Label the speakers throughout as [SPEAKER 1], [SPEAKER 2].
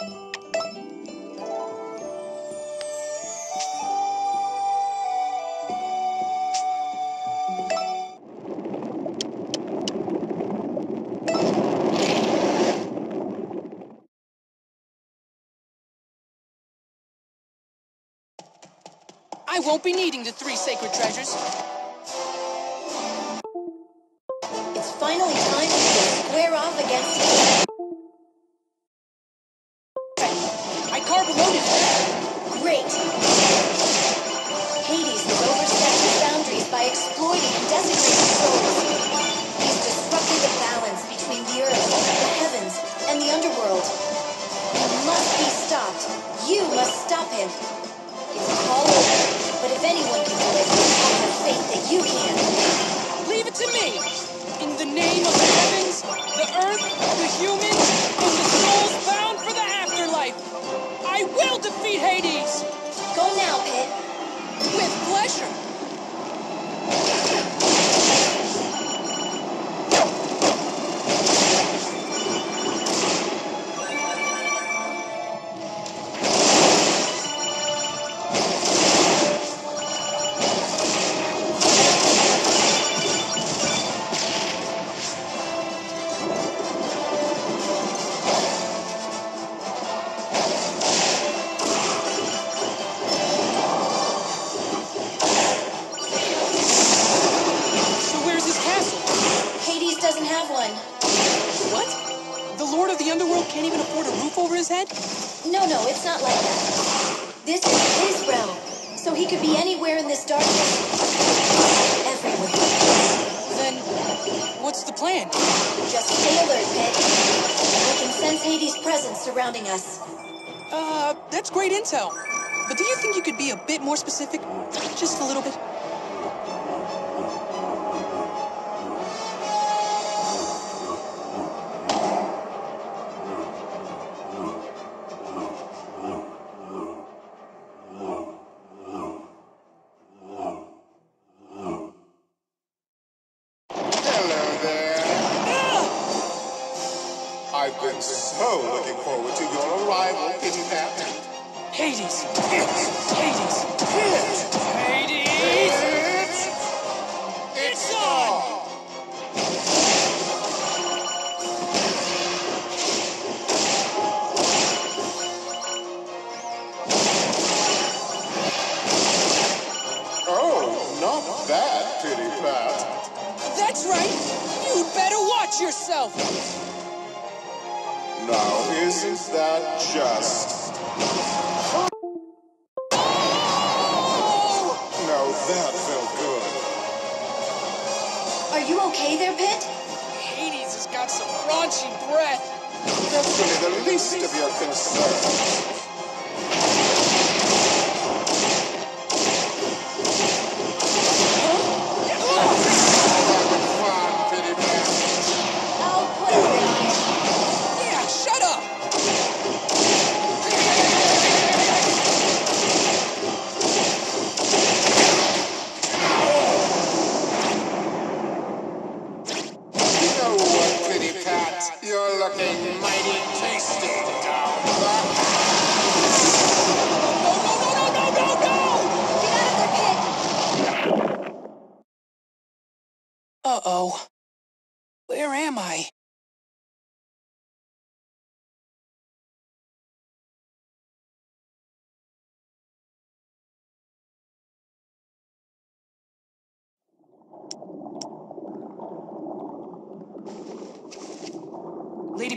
[SPEAKER 1] I won't be needing the three sacred treasures.
[SPEAKER 2] You must stop him. It's all over, but if anyone can do it, I have faith that you can.
[SPEAKER 1] Leave it to me. In the name of the heavens, the earth, the humans, and the souls bound for the afterlife, I will defeat Hades
[SPEAKER 2] Go now, Pit.
[SPEAKER 1] with pleasure.
[SPEAKER 2] No, no, it's not like that. This is his realm, so he could be anywhere in this darkness. Everywhere.
[SPEAKER 1] Then, what's the plan?
[SPEAKER 2] Just stay alert, Pit. I can sense Hades' presence surrounding us.
[SPEAKER 1] Uh, that's great intel. But do you think you could be a bit more specific? Just a little bit?
[SPEAKER 3] So looking forward to your arrival, Pitty Pat.
[SPEAKER 1] Hades! Hades! Hades!
[SPEAKER 3] Hit!
[SPEAKER 1] It's on!
[SPEAKER 3] Oh, not bad, Pitty Pat.
[SPEAKER 1] That's right! You'd better watch yourself!
[SPEAKER 3] Now, isn't that just? No, that felt good.
[SPEAKER 2] Are you okay there, Pit?
[SPEAKER 1] Hades has got some raunchy breath!
[SPEAKER 3] That's really the least of your concerns.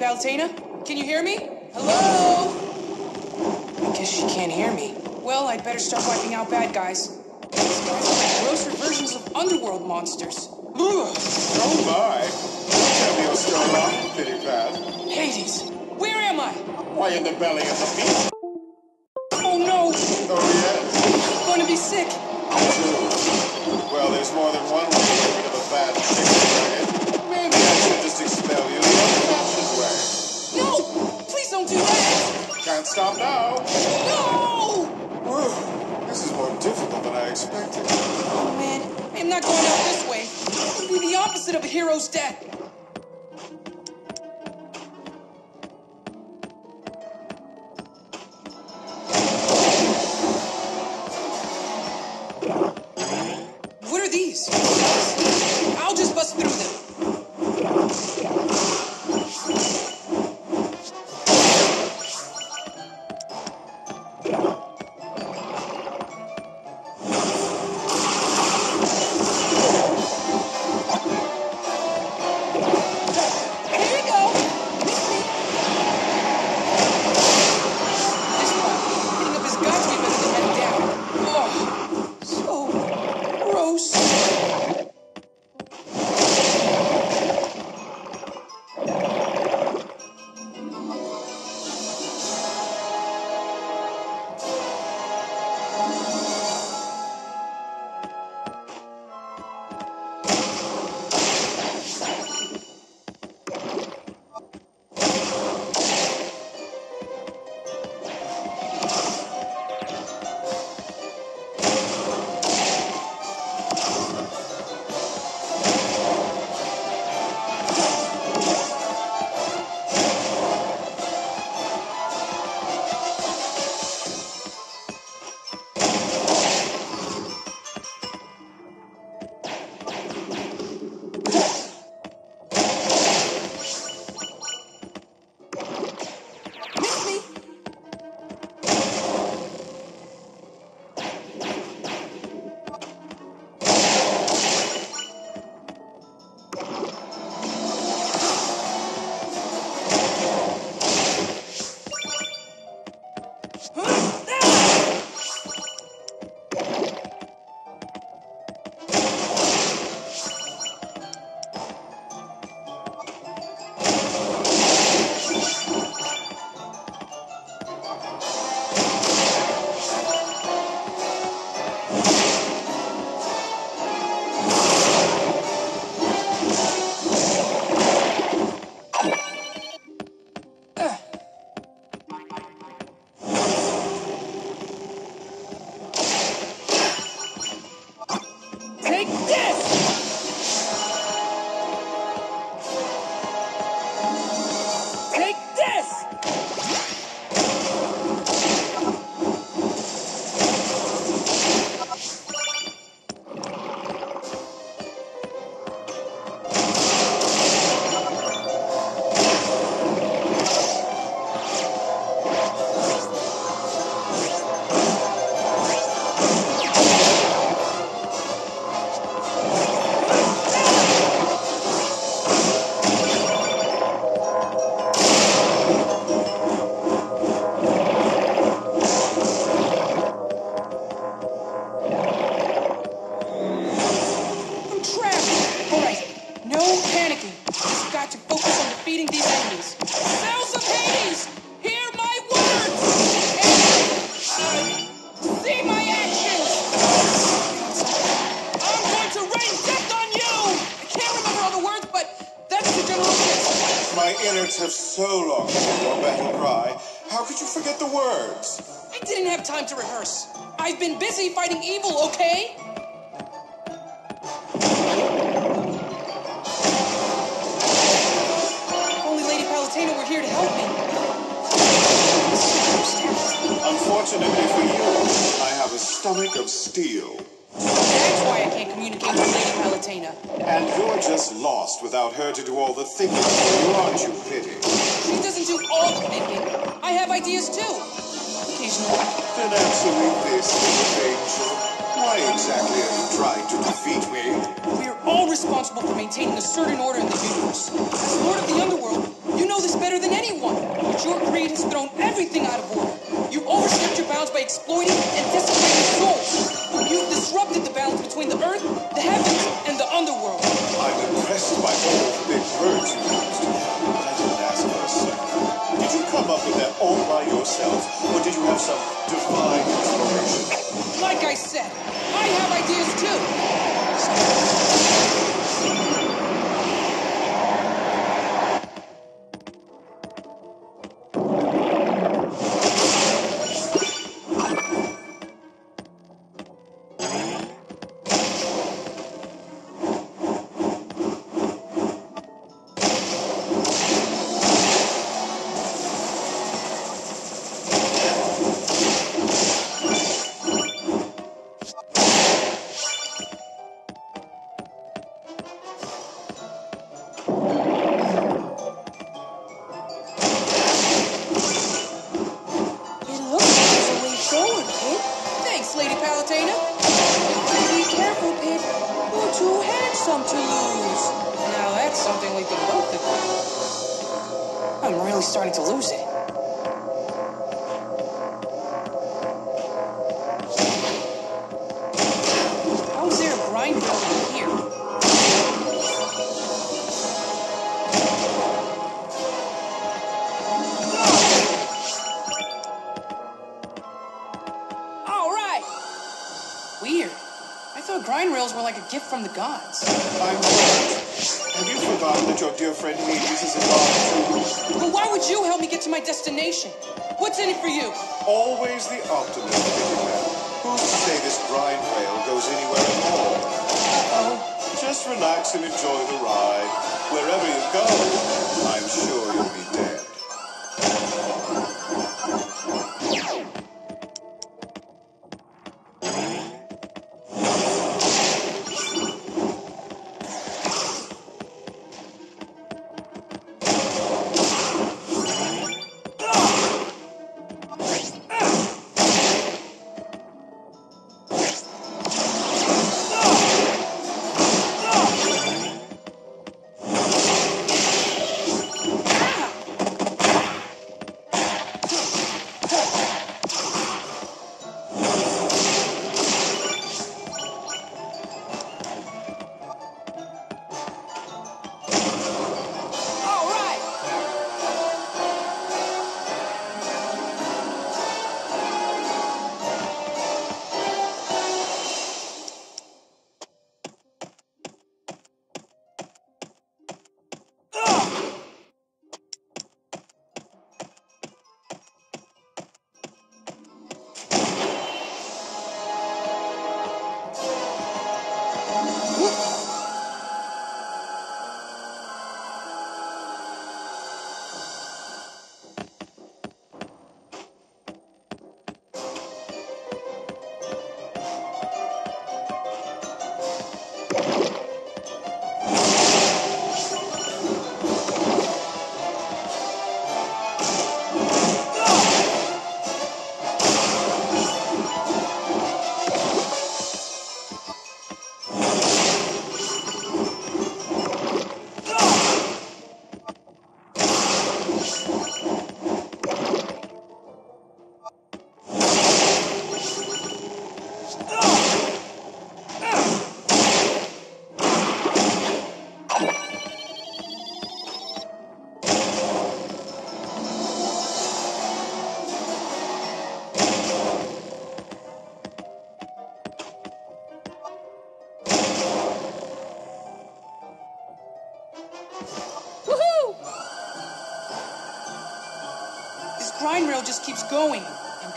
[SPEAKER 1] Palutena, can you hear me? Hello? I guess she can't hear me. Well, I'd better start wiping out bad guys. These guys are like grosser versions of underworld monsters. Ugh.
[SPEAKER 3] Oh my. Tell me you're still alive, Pat.
[SPEAKER 1] Hades, where am I?
[SPEAKER 3] Why in the belly of the beast? Can't stop now.
[SPEAKER 1] No!
[SPEAKER 3] Whew. This is more difficult than I expected.
[SPEAKER 1] Oh man, I'm not going out this way. It would be the opposite of a hero's death.
[SPEAKER 3] Unfortunately for you, I have a stomach of steel.
[SPEAKER 1] That's why I can't communicate with Lady Palutena.
[SPEAKER 3] And you're just lost without her to do all the thinking you, aren't you, Pity?
[SPEAKER 1] She doesn't do all the thinking. I have ideas too. Occasionally.
[SPEAKER 3] Then answer me this, little angel. Why exactly are you trying to defeat me?
[SPEAKER 1] We are all responsible for maintaining a certain order in the universe. As Lord of the Underworld, you know this better than anyone. But your greed has thrown everything out of order. You overstepped your bounds by exploiting and desecrating souls. You've disrupted the balance between the earth, the heavens, and the underworld.
[SPEAKER 3] I'm impressed by all the big words you used, I didn't ask for a second. Did you come up with that all by yourself, or did you have some
[SPEAKER 4] handsome to lose.
[SPEAKER 1] Now that's something we can both agree. I'm really starting to lose it. How's there a grind in here? All right. Weird. I thought grind rails were like a gift from the gods. My destination? What's in it for you?
[SPEAKER 3] Always the optimist. Who's to say this grind rail goes anywhere at all?
[SPEAKER 1] Uh-oh.
[SPEAKER 3] Just relax and enjoy the ride. Wherever you go, I'm sure you'll be dead.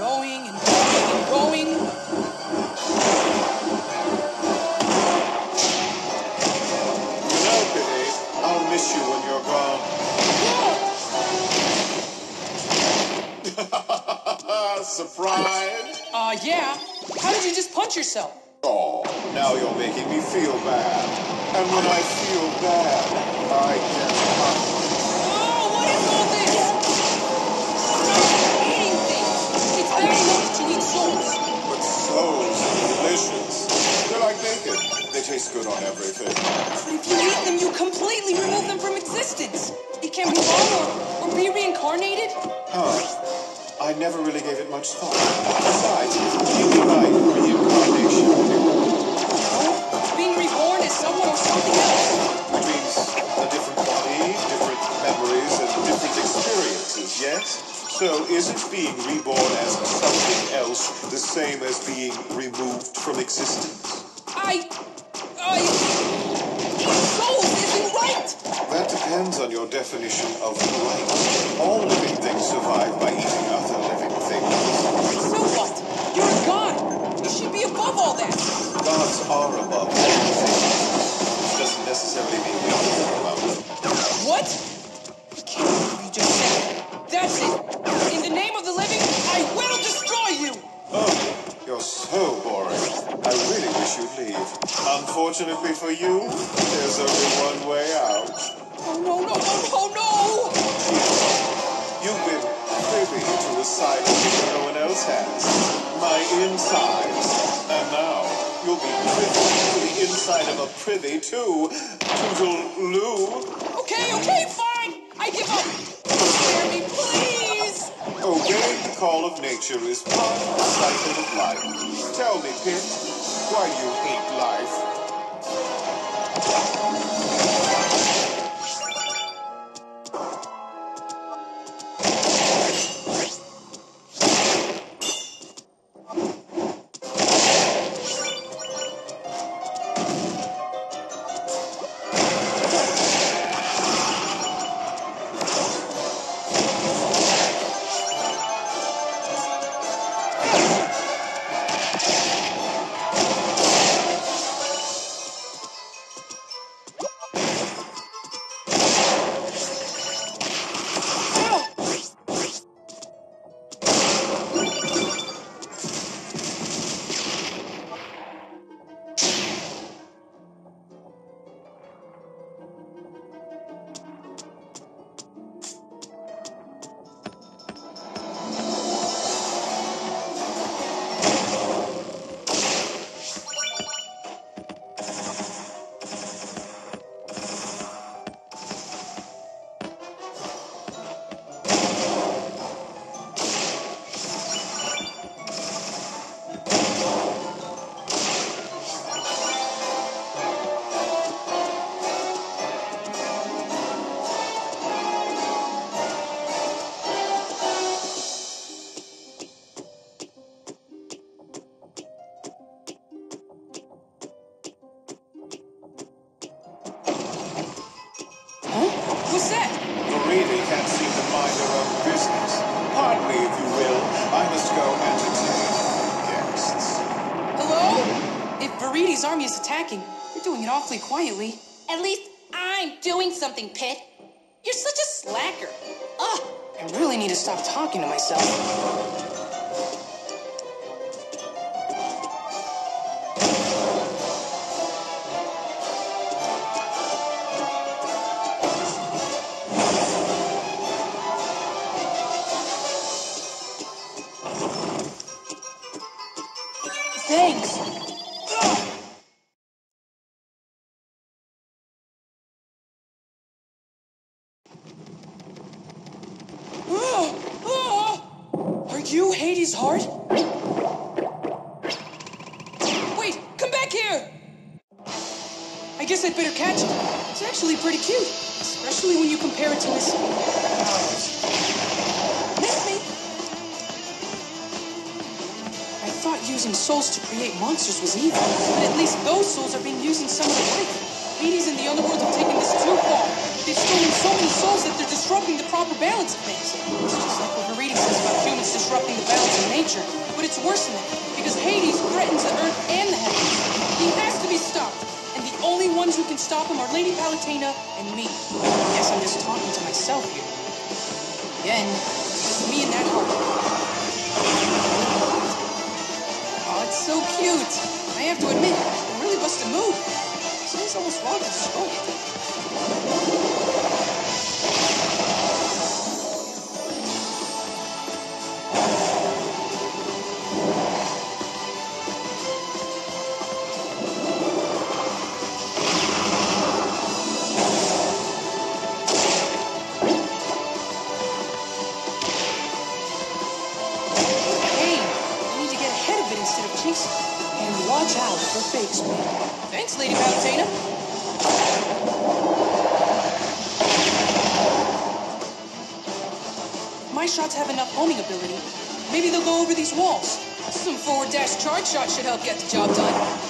[SPEAKER 1] Going and going and going.
[SPEAKER 3] Miss you when you're gone. Surprise!
[SPEAKER 1] Uh, yeah. How did you just punch yourself?
[SPEAKER 3] Oh, now you're making me feel bad. And when I feel bad, I They're like bacon. They taste good on everything.
[SPEAKER 1] But if you eat them, you completely remove them from existence. It can't move on or, or be reincarnated.
[SPEAKER 3] Huh. I never really gave it much thought. Besides, you mean by reincarnation?
[SPEAKER 1] Being reborn as someone or something else.
[SPEAKER 3] Which means a different body, different memories, and different experiences, yes? So isn't being reborn as something else the same as being removed from existence? Definition of life. All living things survive by eating other living things.
[SPEAKER 1] So what? You're a god. You should be above all that.
[SPEAKER 3] Gods are above living things. Doesn't necessarily mean we are above them.
[SPEAKER 1] What? I can't believe what you just said. That's it. In the name of the living, I will destroy you!
[SPEAKER 3] Oh, you're so boring. I really wish you'd leave. Unfortunately for you, there's only one way out.
[SPEAKER 1] Oh no, no, no, no, no!
[SPEAKER 3] You've been privy to a side of that no one else has. My insides. And now, you'll be privy to the inside of a privy too. Toodle-loo.
[SPEAKER 1] Okay, okay, fine! I give up! Spare me, please!
[SPEAKER 3] Obeying the call of nature is part of the cycle of life. Tell me, Pit, why do you hate life?
[SPEAKER 1] Awfully quietly. At least I'm doing something, Pit. You're such a slacker. Ugh, I really need to stop talking to myself. Souls to create monsters was evil, but at least those souls are being used in some way. Hades and the underworld have taken this too far. They've stolen so many souls that they're disrupting the proper balance of things. It's just like what Viridi says about humans disrupting the balance of nature, but it's worse than that because Hades threatens the earth and the heavens. He has to be stopped, and the only ones who can stop him are Lady Palutena and me. I Guess I'm just talking to myself here. Again, just me and that heart. So cute. I have to admit, it really busts a move. Seems almost wrong to destroy homing ability. Maybe they'll go over these walls. Some forward dash charge shot should help get the job done.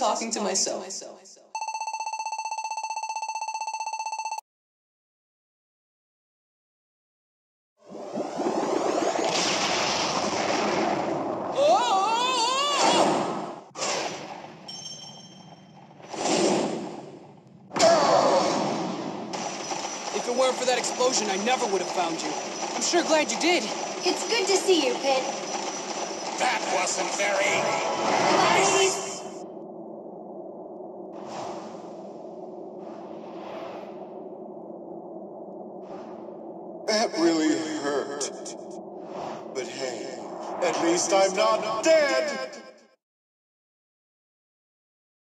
[SPEAKER 1] Talking to myself. If it weren't for that explosion, I never would have found you. I'm sure glad you did.
[SPEAKER 2] It's good to see you, Pit.
[SPEAKER 5] That wasn't very.
[SPEAKER 2] Nice.
[SPEAKER 3] That really hurt. But hey, at least I'm not dead.